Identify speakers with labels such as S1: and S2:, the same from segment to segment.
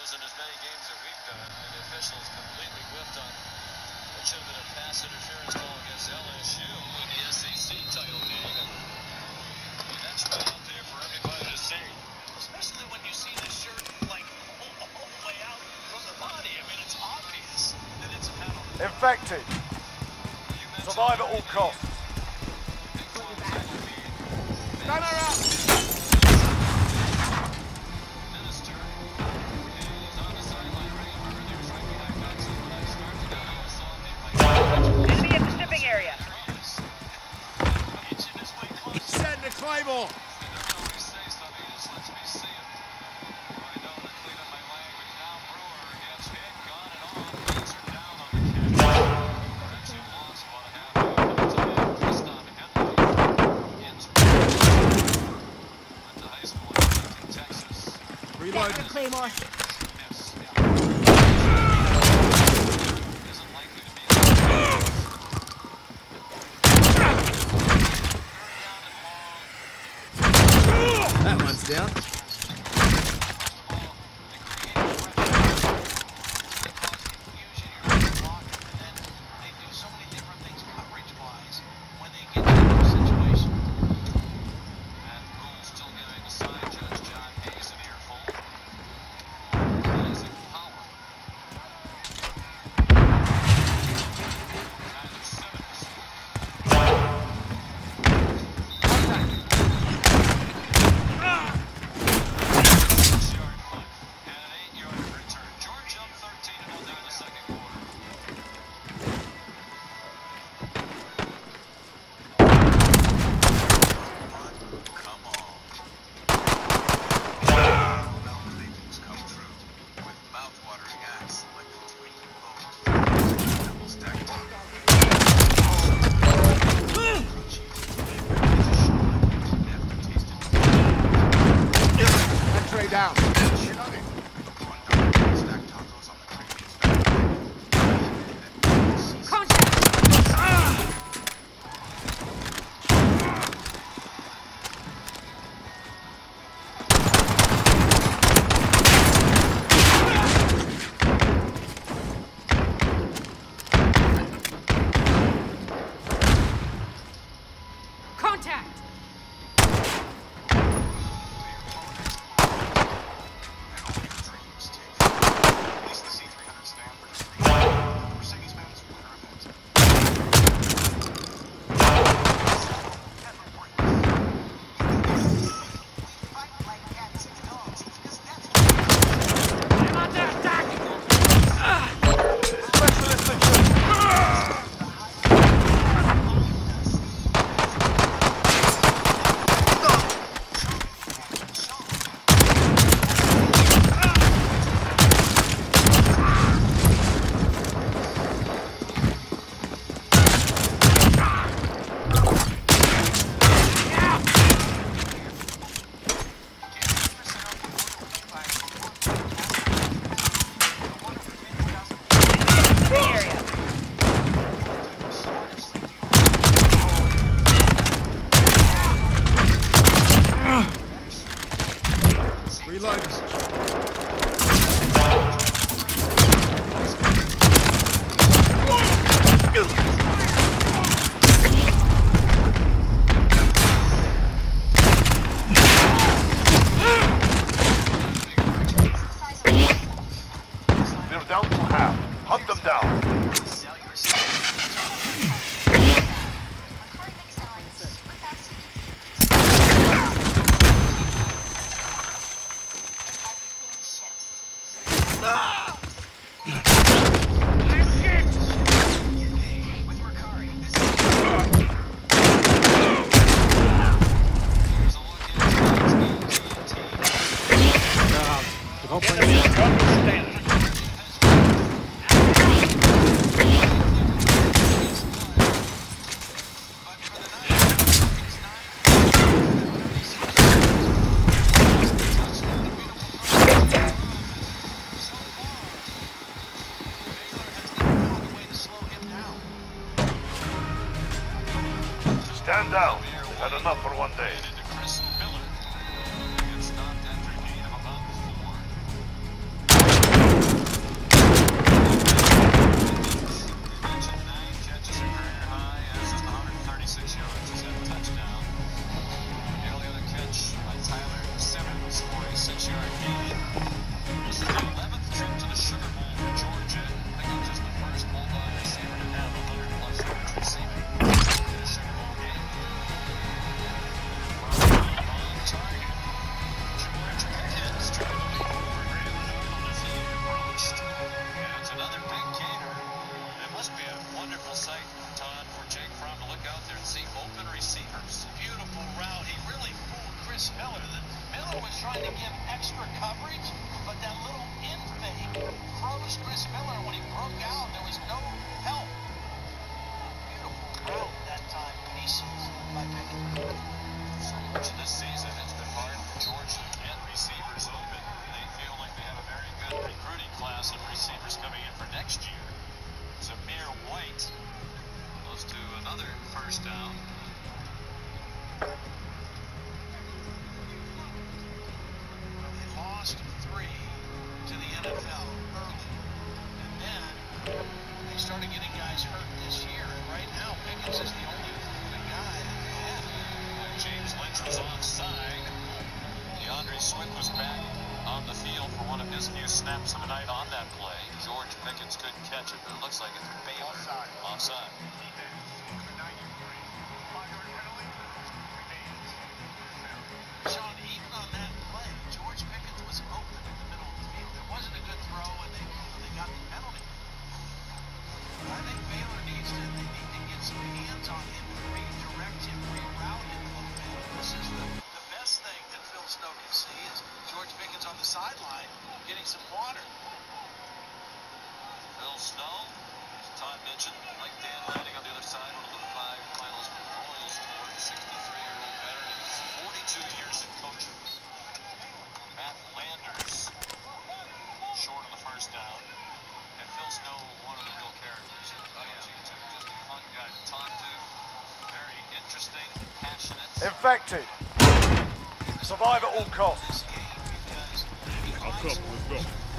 S1: those in as many games as we've done, and the officials completely whiffed on what should have been a pass interference call against LSU in the SEC title game. And, that's right out there for everybody to see. Especially when you see the shirt, like, all the way out from the body. I mean, it's obvious that it's a penalty.
S2: Infected. Survive at all costs. Gunner out! Reloading. Claymore.
S1: Ah! for one. Chicago was trying to give extra coverage, but
S3: that
S1: little in
S2: fake
S1: froze Chris Miller. When he broke out, there was no help. Beautiful route that
S2: time. Pieces by Pickett. So much of the season
S1: Offside.
S2: Offside.
S1: On that play, George Pickens was open in the middle of the field. It wasn't a good throw, and they, got the penalty. I think Baylor needs to, they need to get some hands on him, redirect him, reroute him a little bit. This is the, the best thing that Phil Snow can see is George Pickens on the sideline getting some water.
S2: Phil Snow Todd mentioned, like Dan Lanning on the other side, one of the five finals for the Broyles 63-year-old veteran, 42 years in coaching. Matt Landers, short on the first down. And Phil Snow, one of the real characters oh, yeah. Just a fun guy to talk to, very interesting, passionate.
S4: Infected. Survive at all costs.
S5: Up top,
S6: we've
S5: got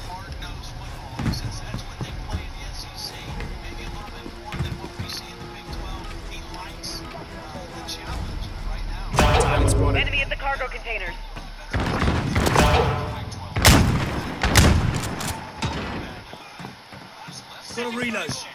S1: reloads.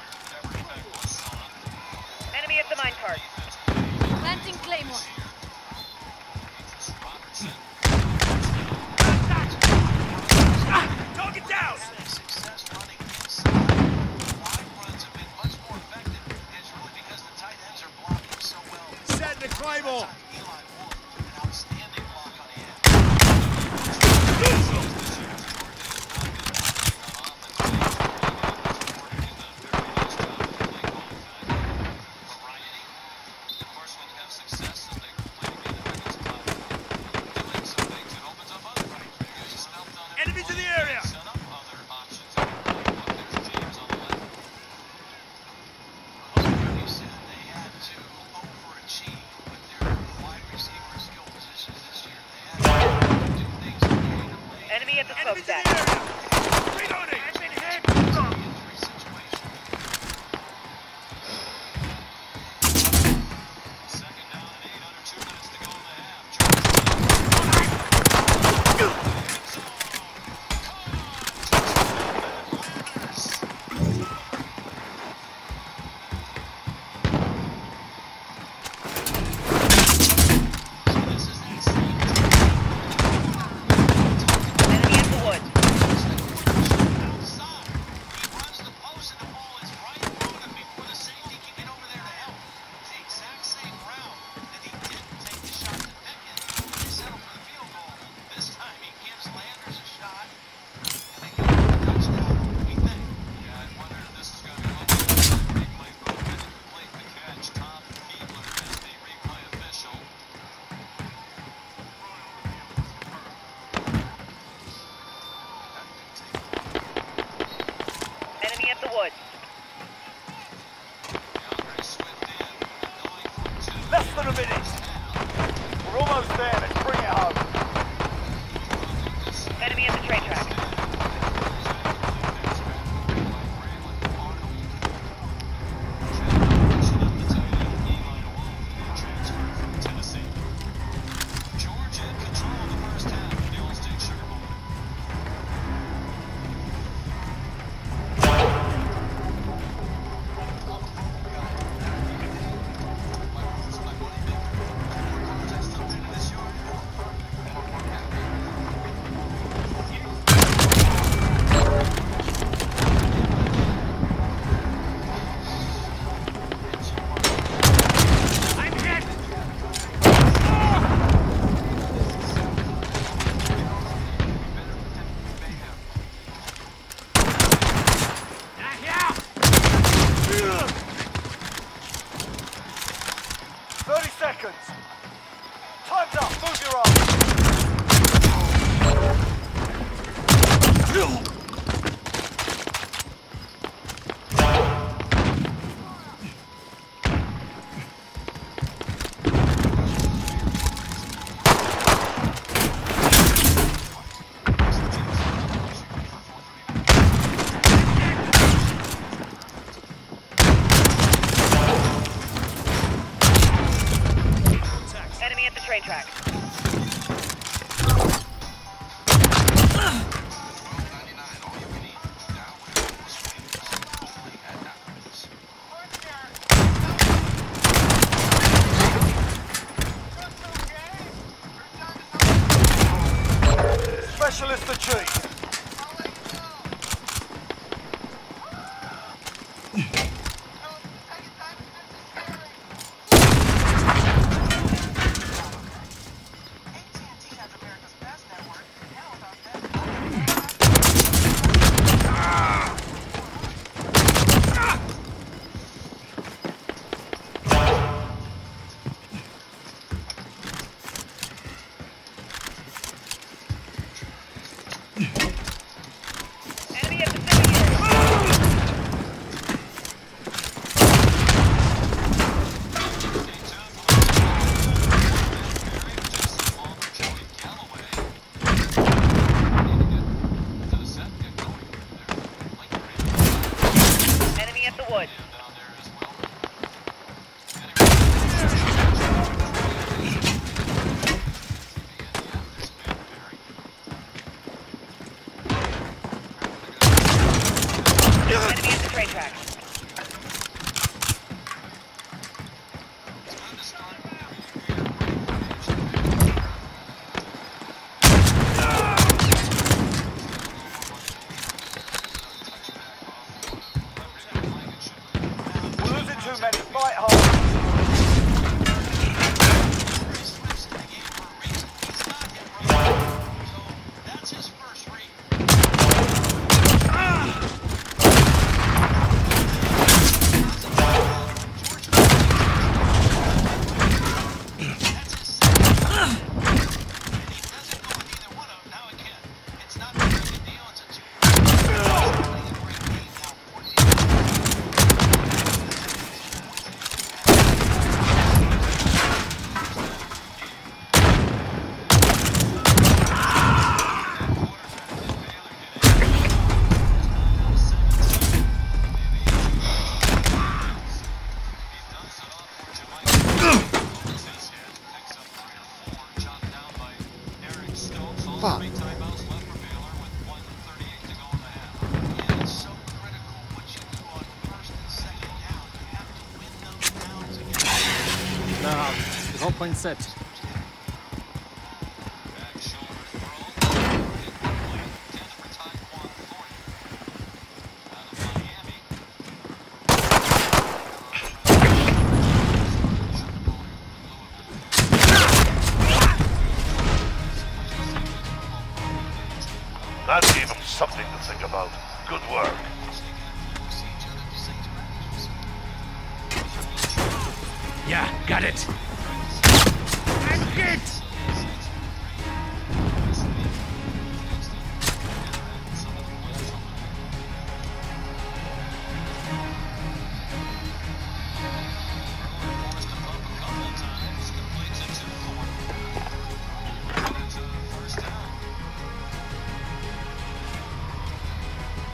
S1: couple of
S4: minutes. We're almost there. seconds.
S7: complete.
S1: Yeah.
S2: the whole are set.
S8: Got it.
S9: And get!